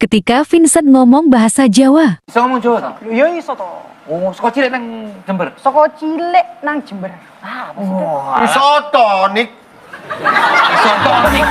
ketika Vincent ngomong bahasa Jawa. Bisa ngomong Jawa ta? Lho, iso to. Oh, saka cilik nang Jember. Saka cilik nang Jember. Ah, maksudnya. Wah, Soto, Nik. soto nih.